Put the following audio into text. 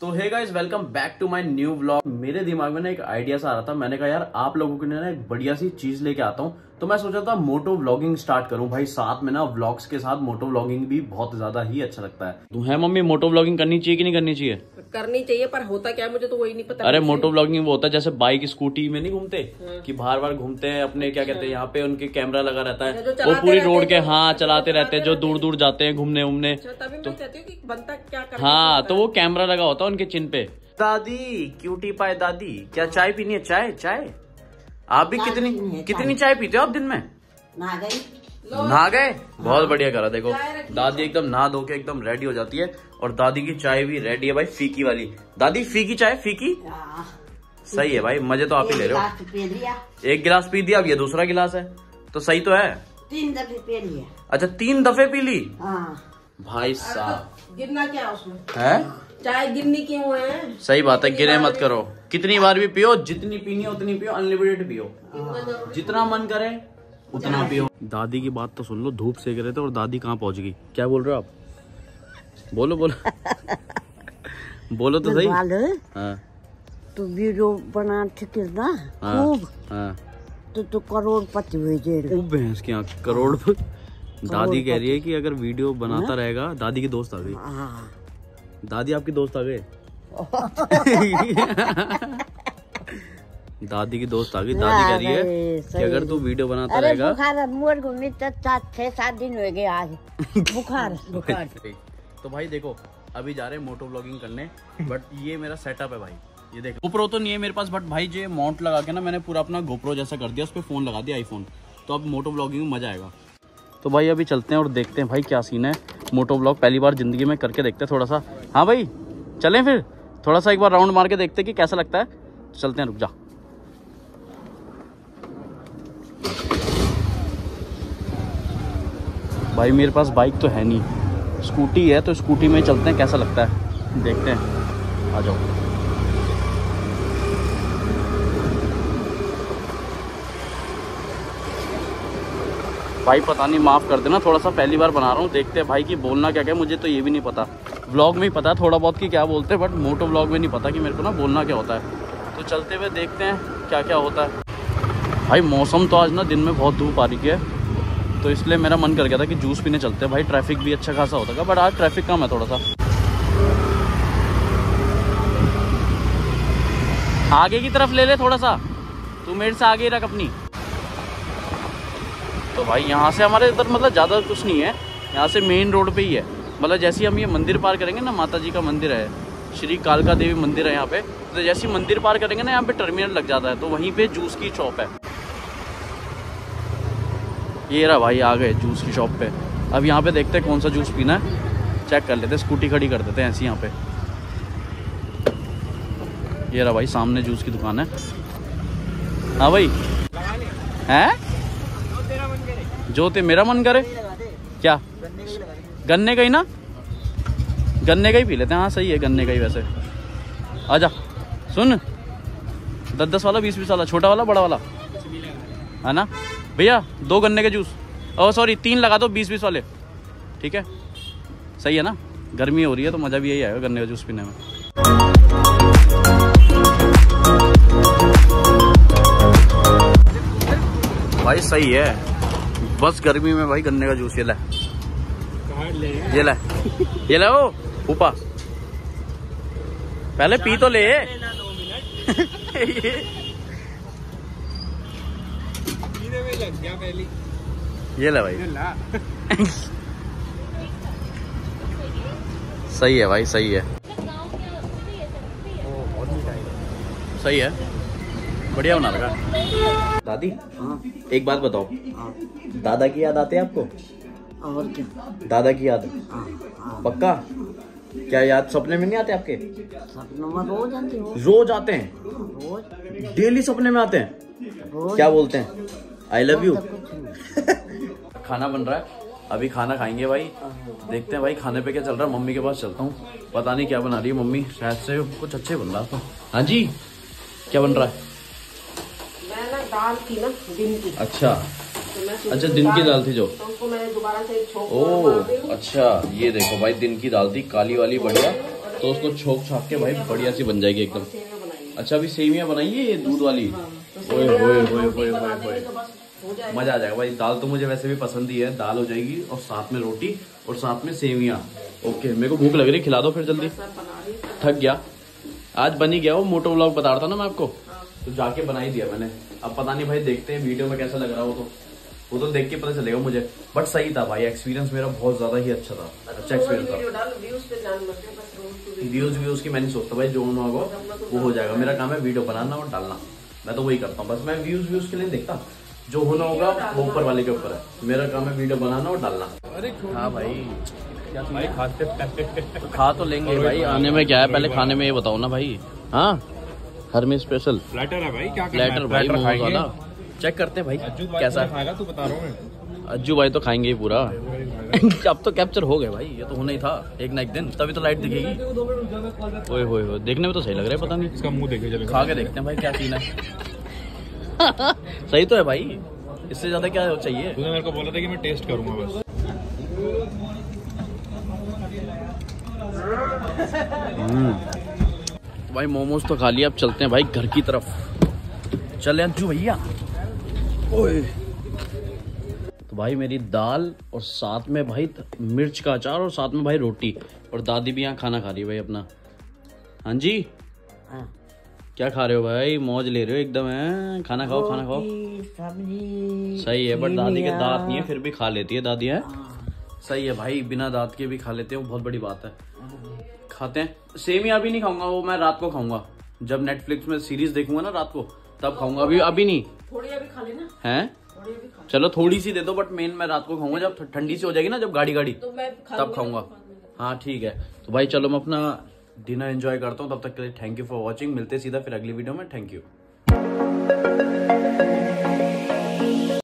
तो hey guys welcome back to my new vlog मेरे दिमाग में ना एक आइडिया सा आ रहा था। मैंने कहा, यार, आप लोगों के लिए ना एक बढ़िया सी चीज़ लेके आता हूँ। तो मैं सोचा था मोटो व्लॉगिंग स्टार्ट करूँ। भाई साथ में ना व्लॉग्स के साथ मोटो व्लॉगिंग भी बहुत ज़्यादा ही अच्छा लगता है। तू है मम्मी मोटो व्लॉगिंग करनी चाहिए कि नहीं करनी चाहिए? करनी चाहिए पर होता क्या मुझे तो वही नहीं पता। अरे मोटो व्लॉगिंग वो होता है जैसे बाइक स्कूटी में नहीं घूमते? कि बार बार घूमते हैं अपने क्या कहते हैं यहाँ पे उनके कैमरा लगा रहता है। वो पूरी रोड के हाँ चलाते रहते हैं जो दूर दूर जाते हैं घूमने उमने। अच्छा, तभी मैं कहती हूँ कि बनता हाँ तो वो कैमरा लगा होता है उनके चिन पे। दादी क्यूटी पाए दादी क्या चाय पीनी है? चाय चाय? आप भी कितनी कितनी चाय। पीते हो आप दिन में? नहा गई। नहा गए? बहुत बढ़िया करा देखो। दादी एकदम नहा धो के एकदम रेडी हो जाती है और दादी की चाय भी रेडी है भाई फीकी वाली। दादी फीकी चाय फीकी? हाँ, सही है भाई मज़े तो आप ही ले रहे गिलास पी लिया। हो एक गिलास पी दिया अब ये दूसरा गिलास है। तो सही तो है? तीन दफे पी लिया अच्छा तीन दफे पी ली? हाँ। भाई साहब। गिरना क्या उसमें? है? चाय गिरनी क्यों है? सही बात है गिरे मत करो। कितनी बार भी पियो जितनी पीनी है उतनी पियो अनलिमिटेड पियो। जितना मन करे उतना पियो। दादी की बात तो सुन लो धूप सेक रहे थे और दादी कहाँ पहुँच गई? क्या बोल रहे हो आप? बोलो बोलो। बोलो तो सही। बाल हाँ। तू वीडियो बना ना? हाँ खूब। हाँ। तो तू करोड़पति हुए जेल। भैंस की आँख करोड़ दादी कह रही है कि अगर वीडियो बनाता रहेगा दादी की दोस्त आ गई। हाँ। दादी आपकी दोस्त आ गए? दादी की दोस्त आ गई दादी कह रही है कि अगर तू वीडियो बनाता रहेगा। बुखार मुझे घूमने छह सात दिन हो गए आज। बुखार। बुखार। तो भाई देखो अभी जा रहे हैं मोटो ब्लॉगिंग करने बट ये मेरा सेटअप है भाई। ये देखो गोप्रो तो नहीं है मेरे पास बट भाई जो माउंट लगा के ना मैंने पूरा अपना गोप्रो जैसा कर दिया उस पर फ़ोन लगा दिया आईफोन तो अब मोटो ब्लॉगिंग में मज़ा आएगा। तो भाई अभी चलते हैं और देखते हैं भाई क्या सीन है। मोटो ब्लॉग पहली बार ज़िंदगी में करके देखते हैं थोड़ा सा। हाँ भाई चलें फिर? थोड़ा सा एक बार राउंड मार के देखते कि कैसा लगता है। चलते हैं, रुक जा। भाई, मेरे पास बाइक तो है नहीं। स्कूटी है तो स्कूटी में चलते हैं, कैसा लगता है? देखते हैं। आ जाओ। भाई पता नहीं, माफ़ कर देना थोड़ा सा पहली बार बना रहा हूँ, देखते हैं भाई कि बोलना क्या क्या मुझे तो ये भी नहीं पता। व्लॉग में ही पता थोड़ा बहुत कि क्या बोलते हैं बट मोटो व्लॉग में नहीं पता कि मेरे को ना बोलना क्या होता है। तो चलते हुए देखते हैं क्या क्या होता है। भाई, मौसम तो आज ना दिन में बहुत धूप आ रही है तो इसलिए मेरा मन कर गया था कि जूस पीने चलते हैं। भाई ट्रैफ़िक भी अच्छा खासा होता है बट आज ट्रैफ़िक कम है थोड़ा सा आगे की तरफ़ ले ले थोड़ा सा तू मेरे से आगे रख अपनी। तो भाई यहाँ से हमारे इधर मतलब ज़्यादा कुछ नहीं है। यहाँ से मेन रोड पे ही है। मतलब जैसे हम ये मंदिर पार करेंगे ना माता जी का मंदिर है। श्री कालका देवी मंदिर है यहाँ पे। तो जैसे ही मंदिर पार करेंगे ना, यहाँ पे टर्मिनल लग जाता है। तो वहीं पे जूस की शॉप है। ये रहा भाई, आ गए जूस की शॉप पे। अब यहाँ पे देखते हैं कौन सा जूस पीना है। चेक कर लेते स्कूटी खड़ी कर देते हैं ऐसी यहाँ पे। ये रहा भाई, सामने जूस की दुकान है। हाँ भाई। हैं? जो ते मेरा मन करे। क्या? गन्ने का ही ना? गन्ने का ही पी लेते हैं। हाँ सही है, गन्ने का ही वैसे। आजा, सुन। दस दस वाला, बीस बीस वाला, छोटा वाला, बड़ा वाला। है ना? भैया, दो गन्ने के जूस। और सॉरी तीन लगा दो, बीस बीस वाले। ठीक है? सही है ना? गर्मी हो रही है तो मज़ा भी यही आएगा गन्ने का जूस पीने में। भाई, सही है। बस गर्मी में भाई गन्ने का जूस ये ला। ये ला। ये ला ओ ऊपा पहले पी तो ले। ये ले भाई। सही है भाई सही है। सही है। बढ़िया बना लगा। दादी? हाँ। एक बात बताओ। हाँ। दादा की याद आती है आपको? और क्या? दादा की याद। हाँ हाँ। पक्का? क्या याद सपने में नहीं आते आपके? सपनों में रोज आती हो। रोज आते हैं? रोज। डेली सपने में आते हैं? रोज। क्या बोलते हैं? I love you. खाना बन रहा है। अभी खाना खाएँगे भाई। देखते हैं भाई खाने पे क्या चल रहा है। मम्मी के पास चलता हूँ। पता नहीं क्या बना रही है मम्मी। शायद से कुछ अच्छे बन रहा था हाँ जी। क्या बन रहा है? दाल थी ना दिन की। अच्छा। तो अच्छा दिन की दाल थी जो? तो उसको मैंने दोबारा से छोक ओ अच्छा ये देखो भाई दिन की दाल थी काली वाली बढ़िया। तो उसको छोक छाक के भाई बढ़िया सी बन जाएगी एकदम। अच्छा अभी सेमिया बनाई है ये दूध वाली। तो ओए सेवे होए रोटी होए होए होए होए तो हो मज़ा आ जाएगा भाई दाल तो मुझे वैसे भी पसंद ही है। दाल हो जाएगी और साथ में रोटी और साथ में सेवियाँ। ओके मेरे को भूख लग रही खिला दो फिर जल्दी। है। थक गया। आज बन ही गया वो मोटो व्लॉग बता रहा था ना मैं आपको। तो जाके बना ही दिया मैंने। अब पता नहीं भाई देखते हैं वीडियो में कैसा लग रहा हो तो। वो तो देख के पता चलेगा मुझे। बट सही था भाई एक्सपीरियंस मेरा बहुत ज़्यादा ही अच्छा था। अच्छा एक्सपीरियंस था। व्यूज़ पे ध्यान मत दे बस रोज टू वीडियो व्यूज़ व्यूज़ की मैं नहीं सोचता भाई जो होना होगा वो हो जाएगा। मेरा काम है वीडियो बनाना और डालना। मैं तो वही करता हूँ। बस मैं व्यूज़ व्यूज़ के लिए देखता। जो होना होगा वो ऊपर वाले के ऊपर है। मेरा काम है वीडियो बनाना और डालना। हाँ भाई। भाई खाते तो खा तो लेंगे भाई। आने में क्या है? पहले खाने में ये बताओ ना भाई। हाँ? घर में स्पेशल फ्लैटर है भाई क्या है? भाई मोमोज वाला चेक करते हैं भाई कैसा खाएगा तू बता रहा हूँ अज्जू भाई तो खाएँगे ही पूरा। अब तो कैप्चर हो गए भाई ये तो होना ही था एक ना एक दिन। तभी तो लाइट दिखेगी। ओए होए होए देखने में तो सही लग रहा है पता नहीं। इसका मुँह देखे चले। खा के देखते हैं भाई क्या सीन है। सही तो है भाई इससे ज़्यादा क्या चाहिए? तूने मेरे को बोला था कि मैं टेस्ट करूँगा बस। भाई मोमोज तो खा लिया अब चलते हैं भाई घर की तरफ़। चले अंजू भैया। ओए। तो भाई मेरी दाल और साथ में भाई मिर्च का अचार और साथ में भाई रोटी और दादी भी यहाँ खाना खा रही है भाई अपना। हाँ जी? हाँ। क्या खा रहे हो भाई? मौज ले रहे हो एकदम है? खाना खाओ खाना खाओ। सब्ज़ी सही है बट दादी के। दांत नहीं है फिर भी खा लेती है दादी है? सही है भाई बिना दांत के भी खा लेते हैं बहुत बड़ी बात है। खाते हैं। सेमिया अभी नहीं खाऊँगा वो मैं रात को खाऊँगा। जब नेटफ्लिक्स में सीरीज़ देखूँगा ना रात को तब खाऊँगा। अभी अभी नहीं। थोड़ी अभी खा लेना है? थोड़ी अभी चलो थोड़ी सी दे दो बट मेन मैं रात को खाऊँगा जब ठंडी सी हो जाएगी ना जब गाड़ी गाड़ी तो मैं तब खाऊँगा। हाँ। ठीक है। तो भाई चलो मैं अपना डिनर एंजॉय करता हूँ तब तक के लिए थैंक यू फॉर वॉचिंग मिलते सीधा फिर अगली वीडियो में। Thank you